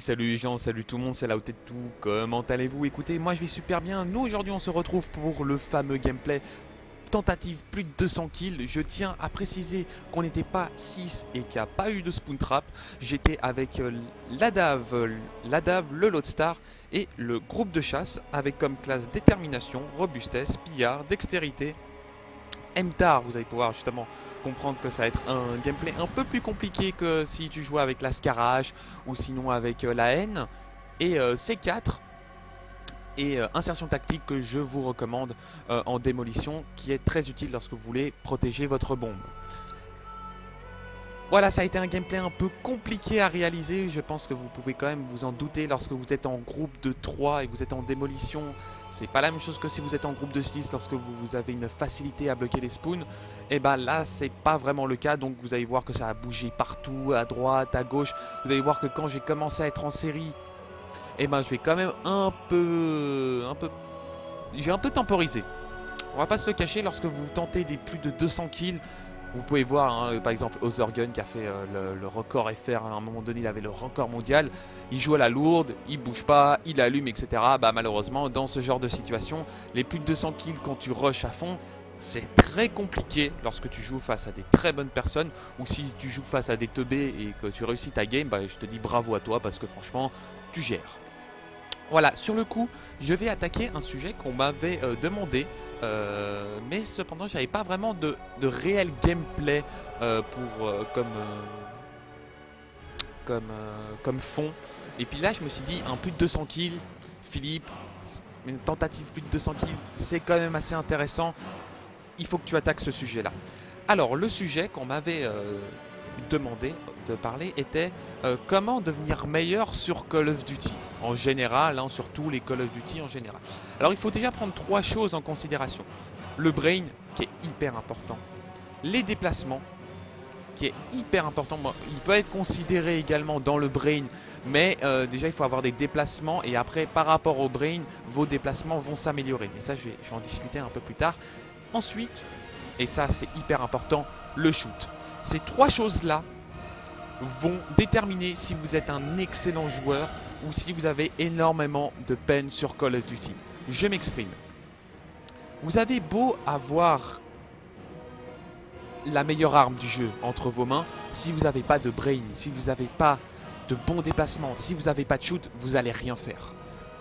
Salut les gens, salut tout le monde, c'est la de tout, comment allez-vous? Écoutez, moi je vais super bien, nous aujourd'hui on se retrouve pour le fameux gameplay tentative plus de 200 kills. Je tiens à préciser qu'on n'était pas 6 et qu'il n'y a pas eu de spoon trap. J'étais avec euh, l'ADAV, euh, l'ADAV, le Lodestar et le groupe de chasse avec comme classe détermination, robustesse, pillard, dextérité MTAR, vous allez pouvoir justement comprendre que ça va être un gameplay un peu plus compliqué que si tu jouais avec la Scarage ou sinon avec euh, la haine. Et euh, C4 et euh, insertion tactique que je vous recommande en démolition qui est très utile lorsque vous voulez protéger votre bombe. Voilà, ça a été un gameplay un peu compliqué à réaliser. Je pense que vous pouvez quand même vous en douter lorsque vous êtes en groupe de 3 et vous êtes en démolition. C'est pas la même chose que si vous êtes en groupe de 6 lorsque vous, avez une facilité à bloquer les spoons. Et eh bah ben là, c'est pas vraiment le cas. Donc vous allez voir que ça a bougé partout, à droite, à gauche. Vous allez voir que quand je vais commencer à être en série, et eh ben je vais quand même un peu... un peu... J'ai un peu temporisé. On va pas se le cacher, lorsque vous tentez des plus de 200 kills, vous pouvez voir, hein, par exemple, Ozergun qui a fait euh, le, record FR, à un moment donné, il avait le record mondial. Il joue à la lourde, il bouge pas, il allume, etc. Bah, malheureusement, dans ce genre de situation, les plus de 200 kills quand tu rushes à fond, c'est très compliqué lorsque tu joues face à des très bonnes personnes ou si tu joues face à des teubés et que tu réussis ta game, bah, je te dis bravo à toi parce que franchement, tu gères. Voilà, sur le coup, je vais attaquer un sujet qu'on m'avait euh, demandé, euh, mais cependant, j'avais pas vraiment de, réel gameplay euh, pour comme comme comme fond. Et puis là, je me suis dit, un plus de 200 kills, Philippe, une tentative plus de 200 kills, c'est quand même assez intéressant. Il faut que tu attaques ce sujet-là. Alors, le sujet qu'on m'avait demandé de parler était comment devenir meilleur sur Call of Duty en général, hein, surtout les Call of Duty en général. Alors il faut déjà prendre trois choses en considération. Le brain, qui est hyper important. Les déplacements, qui est hyper important. il peut être considéré également dans le brain, mais euh, déjà il faut avoir des déplacements et après par rapport au brain, vos déplacements vont s'améliorer. Mais ça je vais en discuter un peu plus tard. Ensuite, et ça c'est hyper important, le shoot. Ces trois choses-là vont déterminer si vous êtes un excellent joueur ou si vous avez énormément de peine sur Call of Duty. Je m'exprime. Vous avez beau avoir la meilleure arme du jeu entre vos mains, si vous n'avez pas de brain, si vous n'avez pas de bons déplacements, si vous n'avez pas de shoot, vous n'allez rien faire.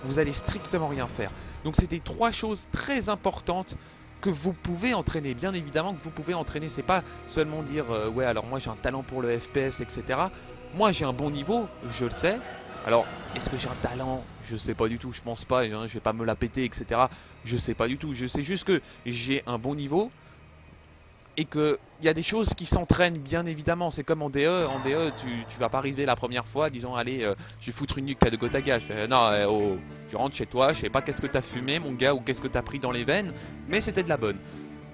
Vous allez strictement rien faire. Donc des trois choses très importantes que vous pouvez entraîner. Bien évidemment que vous pouvez entraîner. C'est pas seulement dire euh, ouais alors moi j'ai un talent pour le FPS etc. Moi j'ai un bon niveau, je le sais. Alors, est-ce que j'ai un talent? Je sais pas du tout, je pense pas, hein, je vais pas me la péter, etc. Je sais pas du tout, je sais juste que j'ai un bon niveau et qu'il y a des choses qui s'entraînent bien évidemment. C'est comme en DE, en DE tu, tu vas pas arriver la première fois disant allez, euh, je vais foutre une nuque à de Gotaga. Je fais non, euh, oh, tu rentres chez toi, je sais pas qu'est-ce que t'as fumé mon gars ou qu'est-ce que t'as pris dans les veines, mais c'était de la bonne.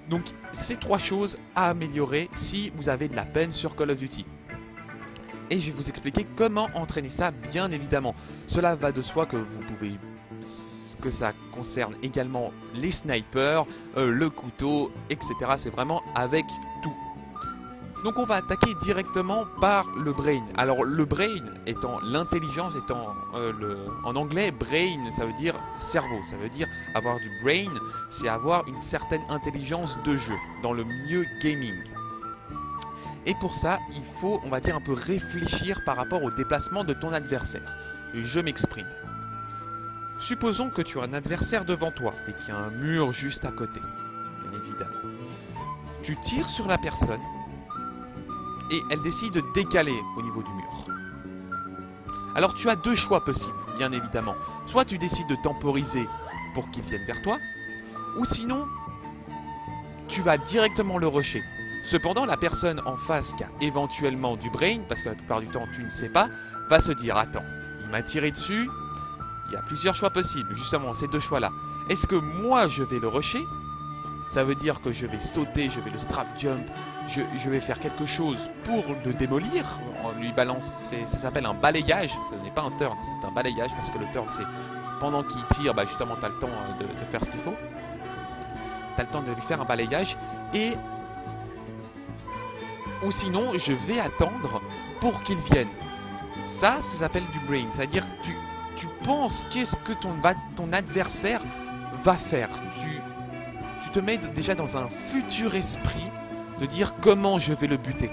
Donc, ces trois choses à améliorer si vous avez de la peine sur Call of Duty et je vais vous expliquer comment entraîner ça bien évidemment. Cela va de soi que vous pouvez que ça concerne également les snipers, euh, le couteau, etc. C'est vraiment avec tout. Donc on va attaquer directement par le brain. Alors le brain étant l'intelligence, étant euh, le, en anglais brain ça veut dire cerveau, ça veut dire avoir du brain, c'est avoir une certaine intelligence de jeu dans le milieu gaming. Et pour ça, il faut, on va dire, un peu réfléchir par rapport au déplacement de ton adversaire. Je m'exprime. Supposons que tu as un adversaire devant toi et qu'il y a un mur juste à côté, bien évidemment. Tu tires sur la personne et elle décide de décaler au niveau du mur. Alors tu as deux choix possibles, bien évidemment. Soit tu décides de temporiser pour qu'il vienne vers toi, ou sinon tu vas directement le rusher Cependant, la personne en face qui a éventuellement du brain, parce que la plupart du temps tu ne sais pas, va se dire Attends, il m'a tiré dessus, il y a plusieurs choix possibles, justement, ces deux choix-là. Est-ce que moi je vais le rusher? Ça veut dire que je vais sauter, je vais le strap jump, je, vais faire quelque chose pour le démolir? On lui balance, ça s'appelle un balayage, ce n'est pas un turn, c'est un balayage parce que le turn c'est pendant qu'il tire, bah justement tu as le temps euh, de, de faire ce qu'il faut. Tu as le temps de lui faire un balayage et ou sinon, je vais attendre pour qu'il vienne. Ça, ça s'appelle du brain. C'est-à-dire tu, tu penses qu'est-ce que ton, ton adversaire va faire. Tu, tu te mets déjà dans un futur esprit de dire comment je vais le buter.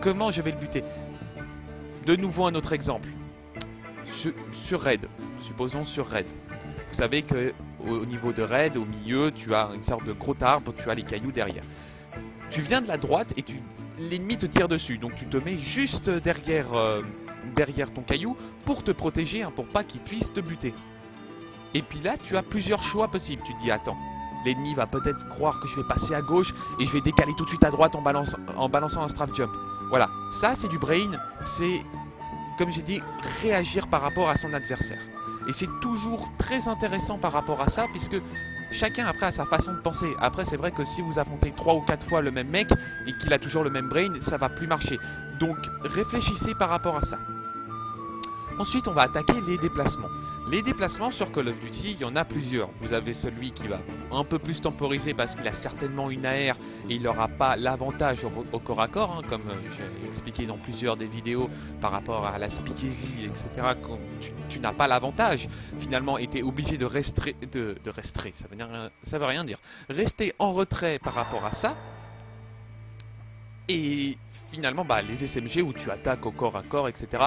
Comment je vais le buter. De nouveau un autre exemple. Sur, sur Raid, supposons sur Raid. Vous savez que au niveau de Raid, au milieu, tu as une sorte de gros arbre, tu as les cailloux derrière. Tu viens de la droite et tu l'ennemi te tire dessus, donc tu te mets juste derrière, euh, derrière ton caillou pour te protéger, hein, pour pas qu'il puisse te buter. Et puis là, tu as plusieurs choix possibles. Tu te dis, attends, l'ennemi va peut-être croire que je vais passer à gauche et je vais décaler tout de suite à droite en, en balançant un strafe jump. Voilà, ça c'est du brain, c'est, comme j'ai dit, réagir par rapport à son adversaire. Et c'est toujours très intéressant par rapport à ça, puisque chacun après a sa façon de penser. Après, c'est vrai que si vous affrontez 3 ou 4 fois le même mec et qu'il a toujours le même brain, ça va plus marcher. Donc réfléchissez par rapport à ça. Ensuite, on va attaquer les déplacements. Les déplacements sur Call of Duty, il y en a plusieurs. Vous avez celui qui va un peu plus temporiser parce qu'il a certainement une AR et il n'aura pas l'avantage au, corps à corps, hein, comme euh, j'ai expliqué dans plusieurs des vidéos par rapport à la speakeasy, etc. Tu, n'as pas l'avantage. Finalement, et es obligé de rester, de, rester, ça veut, ça veut rien dire. Rester en retrait par rapport à ça, et finalement, bah, les SMG où tu attaques au corps à corps, etc.,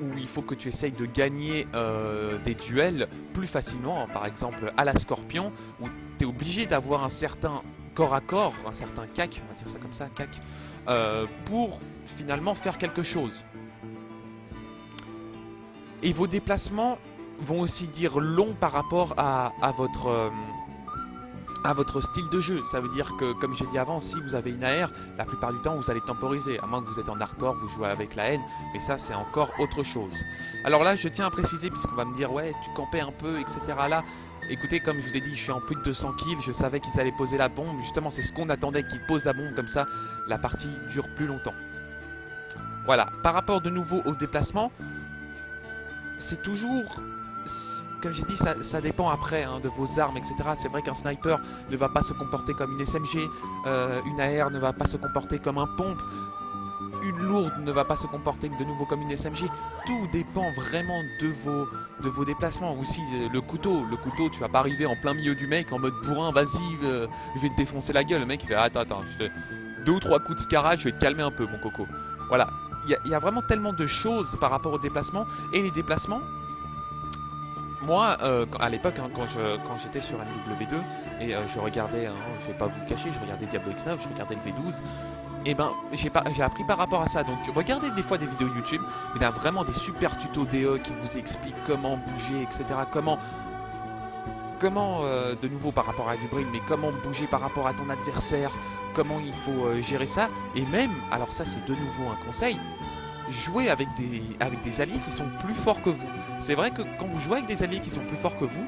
où il faut que tu essayes de gagner euh, des duels plus facilement, par exemple à la Scorpion, où tu es obligé d'avoir un certain corps à corps, un certain cac, on va dire ça comme ça, cac, euh, pour finalement faire quelque chose. Et vos déplacements vont aussi dire long par rapport à, votre... À votre style de jeu. Ça veut dire que, comme j'ai dit avant, si vous avez une AR, la plupart du temps, vous allez temporiser. À moins que vous êtes en hardcore, vous jouez avec la haine, mais ça, c'est encore autre chose. Alors là, je tiens à préciser, puisqu'on va me dire, ouais, tu campais un peu, etc. Là, écoutez, comme je vous ai dit, je suis en plus de 200 kills, je savais qu'ils allaient poser la bombe. Justement, c'est ce qu'on attendait, qu'ils posent la bombe, comme ça, la partie dure plus longtemps. Voilà, par rapport de nouveau au déplacement, c'est toujours comme j'ai dit, ça, dépend après hein, de vos armes, etc. C'est vrai qu'un sniper ne va pas se comporter comme une SMG, euh, une AR ne va pas se comporter comme un pompe, une lourde ne va pas se comporter de nouveau comme une SMG. Tout dépend vraiment de vos, de vos déplacements. Aussi, euh, le couteau, le couteau, tu vas pas arriver en plein milieu du mec en mode bourrin, vas-y, euh, je vais te défoncer la gueule. Le mec il fait, attends, attends, deux ou trois coups de scarage, je vais te calmer un peu, mon coco. Voilà, il y, a vraiment tellement de choses par rapport aux déplacements. Et les déplacements, moi, euh, à l'époque, hein, quand j'étais sur NW2 et euh, je regardais, hein, je vais pas vous le cacher, je regardais Diablo X9, je regardais le V12, et ben j'ai appris par rapport à ça. Donc regardez des fois des vidéos YouTube, il y a vraiment des super tutos DE qui vous expliquent comment bouger, etc. Comment, comment euh, de nouveau par rapport à brain, mais comment bouger par rapport à ton adversaire, comment il faut gérer ça, et même, alors ça c'est de nouveau un conseil, jouer avec des, avec des alliés qui sont plus forts que vous. C'est vrai que quand vous jouez avec des alliés qui sont plus forts que vous,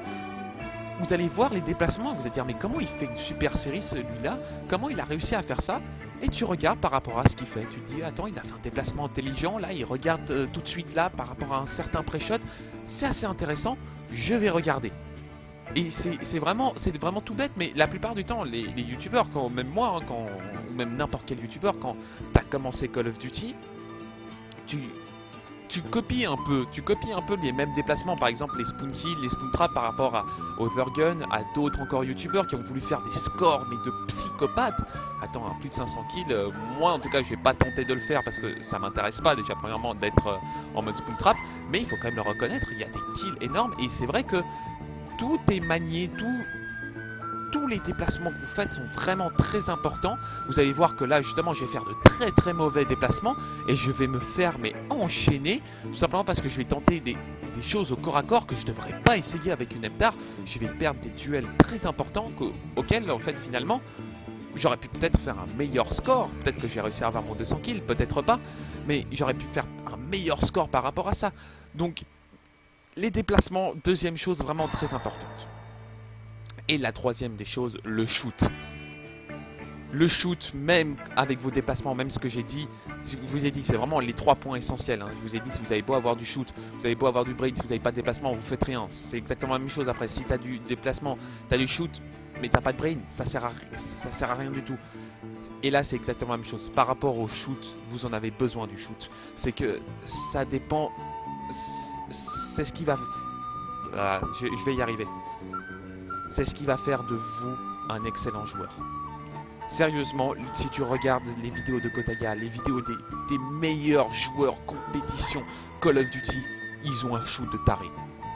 vous allez voir les déplacements vous allez dire mais comment il fait une super série celui-là? Comment il a réussi à faire ça? Et tu regardes par rapport à ce qu'il fait. Tu te dis attends il a fait un déplacement intelligent là, il regarde euh, tout de suite là par rapport à un certain pré-shot. C'est assez intéressant, je vais regarder. Et c'est vraiment, vraiment tout bête, mais la plupart du temps, les, youtubeurs, quand, même moi, hein, quand, même n'importe quel youtubeur, quand tu as commencé Call of Duty, tu, copies un peu, tu copies un peu les mêmes déplacements, par exemple les spoon kills, les spoon par rapport à Overgun, à d'autres encore youtubeurs qui ont voulu faire des scores mais de psychopathes. Attends, plus de 500 kills, euh, moi en tout cas je vais pas tenter de le faire parce que ça m'intéresse pas déjà premièrement d'être euh, en mode spoon trap, mais il faut quand même le reconnaître, il y a des kills énormes et c'est vrai que tout est manié, tout, tous les déplacements que vous faites sont vraiment très importants. Vous allez voir que là, justement, je vais faire de très très mauvais déplacements et je vais me faire enchaîner, tout simplement parce que je vais tenter des, choses au corps à corps que je ne devrais pas essayer avec une Heptar. Je vais perdre des duels très importants auxquels, en fait, finalement, j'aurais pu peut-être faire un meilleur score. Peut-être que j'ai réussi à avoir mon 200 kills, peut-être pas, mais j'aurais pu faire un meilleur score par rapport à ça. Donc, les déplacements, deuxième chose vraiment très importante. Et la troisième des choses, le shoot. Le shoot, même avec vos déplacements, même ce que j'ai dit, je vous ai dit, c'est vraiment les trois points essentiels. Hein. Je vous ai dit, si vous avez beau avoir du shoot, vous avez beau avoir du braid, si vous n'avez pas de déplacement, vous faites rien. C'est exactement la même chose après. Si tu as du déplacement, tu as du shoot, mais t'as pas de brain, ça sert, sert à rien du tout. Et là, c'est exactement la même chose. Par rapport au shoot, vous en avez besoin du shoot. C'est que ça dépend c'est ce qui va... Ah, je vais y arriver. C'est ce qui va faire de vous un excellent joueur. Sérieusement, si tu regardes les vidéos de Kotaga, les vidéos des, meilleurs joueurs compétition Call of Duty, ils ont un shoot de taré.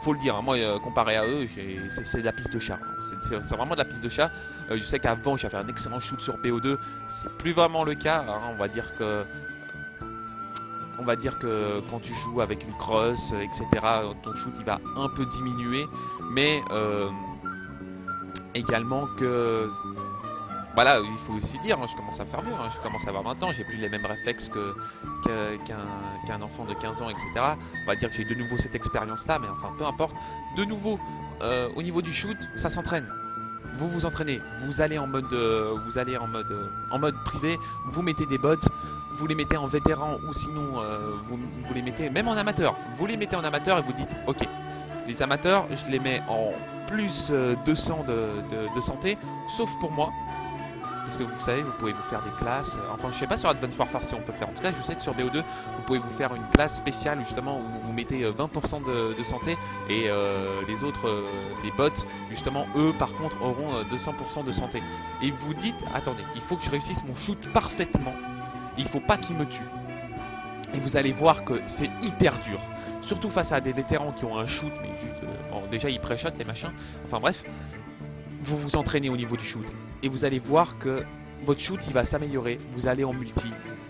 Faut le dire, hein, moi euh, comparé à eux, c'est de la piste de chat. C'est vraiment de la piste de chat. Euh, je sais qu'avant j'avais un excellent shoot sur BO2, c'est plus vraiment le cas. Hein. On va dire que on va dire que quand tu joues avec une cross, etc., ton shoot il va un peu diminuer, mais euh, également que voilà, il faut aussi dire, hein, je commence à faire vieux, hein, je commence à avoir 20 ans, j'ai plus les mêmes réflexes qu'un enfant de 15 ans, etc. On va dire que j'ai de nouveau cette expérience-là, mais enfin, peu importe. De nouveau, euh, au niveau du shoot, ça s'entraîne. Vous vous entraînez, vous allez en mode, euh, vous allez en mode, euh, en mode privé, vous mettez des bots, vous les mettez en vétéran ou sinon vous, vous les mettez même en amateur. Vous les mettez en amateur et vous dites, ok, les amateurs, je les mets en plus 200 de, de santé, sauf pour moi, parce que vous savez, vous pouvez vous faire des classes. Euh, enfin, je sais pas sur Advanced Warfare si on peut faire. En tout cas, je sais que sur BO2, vous pouvez vous faire une classe spéciale justement où vous mettez 20% euh, de, santé et euh, les autres, les bots, justement, eux par contre auront 200% de santé. Et vous dites, attendez, il faut que je réussisse mon shoot parfaitement. Il faut pas qu'il me tue. Et vous allez voir que c'est hyper dur. Surtout face à des vétérans qui ont un shoot, mais bon, déjà, ils pré les machins. Enfin bref, vous vous entraînez au niveau du shoot. Et vous allez voir que votre shoot il va s'améliorer, vous allez en multi.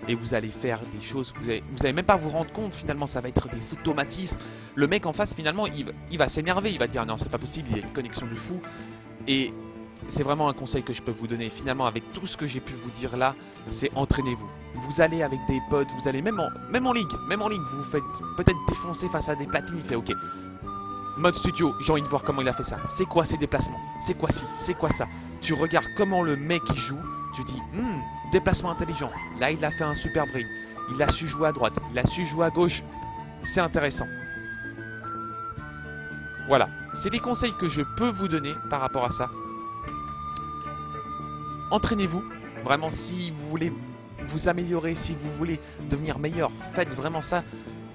Et vous allez faire des choses, vous allez même pas vous rendre compte finalement ça va être des automatismes. Le mec en face finalement il, il va s'énerver, il va dire non c'est pas possible, il y a une connexion de fou. Et c'est vraiment un conseil que je peux vous donner finalement avec tout ce que j'ai pu vous dire là, c'est entraînez-vous. Vous allez avec des potes, vous allez même en, même en ligue, même en ligue, vous vous faites peut-être défoncer face à des platines, il fait ok, Mode studio, j'ai envie de voir comment il a fait ça. C'est quoi ses déplacements? C'est quoi ci? C'est quoi ça? Tu regardes comment le mec joue, tu dis, hmm, déplacement intelligent. Là, il a fait un super brain. Il a su jouer à droite, il a su jouer à gauche. C'est intéressant. Voilà, c'est des conseils que je peux vous donner par rapport à ça. Entraînez-vous. Vraiment, si vous voulez vous améliorer, si vous voulez devenir meilleur, faites vraiment ça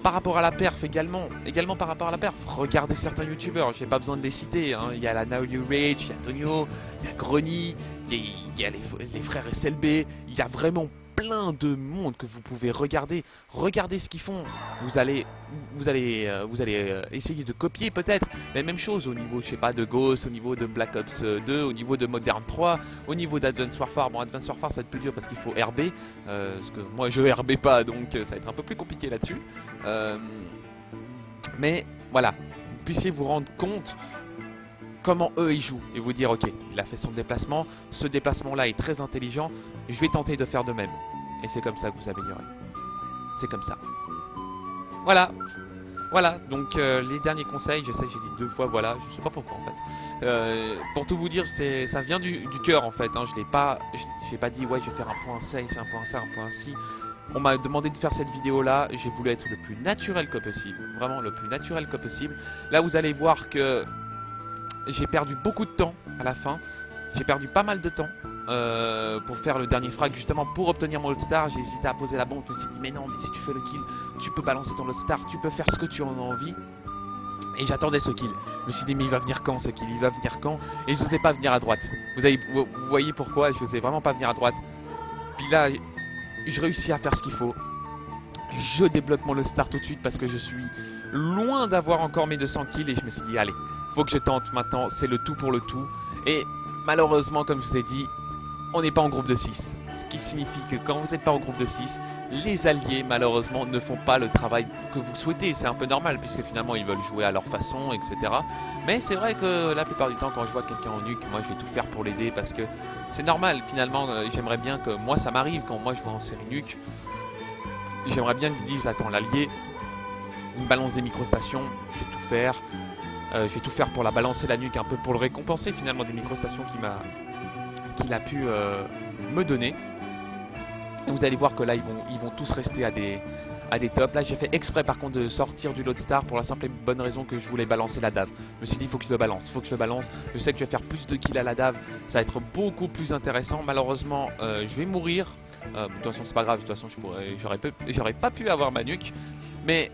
par rapport à la perf également, également par rapport à la perf, regardez certains youtubeurs, j'ai pas besoin de les citer, hein. il y a la Now You Rage, il y a Tonio, il y a Grony, il y a, les, les, frères SLB, il y a vraiment plein de monde que vous pouvez regarder. Regardez ce qu'ils font. Vous allez, vous allez, euh, vous allez euh, essayer de copier peut-être. Mais même chose au niveau, je sais pas, de Ghost, au niveau de Black Ops 2, au niveau de Modern 3, au niveau d'Advanced Warfare. Bon, Advanced Warfare, ça va être plus dur parce qu'il faut RB. Euh, parce que moi, je RB pas, donc ça va être un peu plus compliqué là-dessus. mais voilà, puissiez vous rendre compte comment eux ils jouent et vous dire ok il a fait son déplacement, ce déplacement là est très intelligent, je vais tenter de faire de même. Et c'est comme ça que vous améliorez. C'est comme ça. Voilà. Voilà, donc euh, les derniers conseils, je sais j'ai dit deux fois voilà, je sais pas pourquoi en fait. Euh, pour tout vous dire, c'est ça vient du, cœur en fait, hein. je l'ai pas, j'ai pas dit ouais je vais faire un point 6, un point ça, un point ci. On m'a demandé de faire cette vidéo là, j'ai voulu être le plus naturel que possible, vraiment le plus naturel que possible. Là vous allez voir que j'ai perdu beaucoup de temps à la fin. J'ai perdu pas mal de temps euh, pour faire le dernier frag justement pour obtenir mon All-Star. J'ai hésité à poser la bombe, je me suis dit mais non, mais si tu fais le kill, tu peux balancer ton All-Star, tu peux faire ce que tu en as envie. Et j'attendais ce kill. Je me suis dit mais il va venir quand ce kill? Il va venir quand? Et je n'osais pas venir à droite. Vous, voyez pourquoi? Je n'osais vraiment pas venir à droite. Puis là, je réussis à faire ce qu'il faut. Je débloque mon All-Star tout de suite parce que je suis loin d'avoir encore mes 200 kills et je me suis dit allez, faut que je tente maintenant, c'est le tout pour le tout. Et malheureusement, comme je vous ai dit, on n'est pas en groupe de 6. Ce qui signifie que quand vous n'êtes pas en groupe de 6, les alliés malheureusement ne font pas le travail que vous souhaitez. C'est un peu normal puisque finalement ils veulent jouer à leur façon, etc. Mais c'est vrai que la plupart du temps quand je vois quelqu'un en nuque, moi je vais tout faire pour l'aider parce que c'est normal finalement. Euh, j'aimerais bien que moi ça m'arrive quand moi je vois en série nuque. J'aimerais bien qu'ils disent attends l'allié, une balance des microstations, je vais tout faire. Euh, je vais tout faire pour la balancer la nuque, un peu pour le récompenser finalement des microstations qu'il a pu euh, me donner. Et vous allez voir que là, ils vont, ils vont tous rester à des, à des tops. Là, j'ai fait exprès par contre de sortir du Star pour la simple et bonne raison que je voulais balancer la dave. Je me suis dit, faut que je le balance, faut que je le balance. Je sais que je vais faire plus de kills à la dave, ça va être beaucoup plus intéressant. Malheureusement, euh, je vais mourir. de toute façon, c'est pas grave, de toute façon, j'aurais pas pu avoir ma nuque. Mais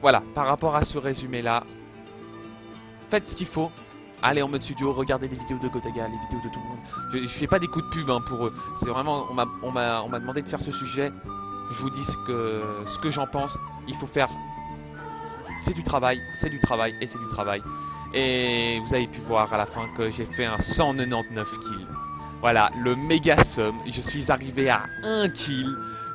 voilà, par rapport à ce résumé-là, faites ce qu'il faut. Allez en mode studio, regardez les vidéos de Gotaga, les vidéos de tout le monde. Je, fais pas des coups de pub hein, pour eux. C'est vraiment, on m'a demandé de faire ce sujet. Je vous dis ce que, ce que j'en pense. Il faut faire. C'est du travail, c'est du travail et c'est du travail. Et vous avez pu voir à la fin que j'ai fait un 199 kills. Voilà, le méga somme. Je suis arrivé à 1 kill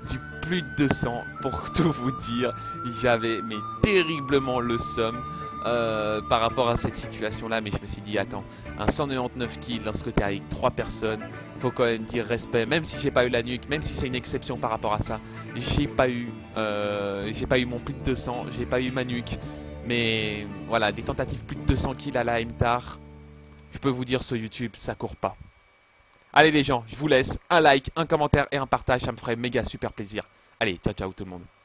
du plus de 200 pour tout vous dire. J'avais mais terriblement le somme. Euh, par rapport à cette situation là mais je me suis dit attends un 199 kills lorsque tu avec 3 personnes faut quand même dire respect. Même si j'ai pas eu la nuque même si c'est une exception par rapport à ça j'ai pas eu euh, j'ai pas eu mon plus de 200 j'ai pas eu ma nuque. Mais voilà des tentatives plus de 200 kills à la MTAR je peux vous dire sur YouTube ça court pas. Allez les gens je vous laisse. Un like un commentaire et un partage ça me ferait méga super plaisir. Allez ciao ciao tout le monde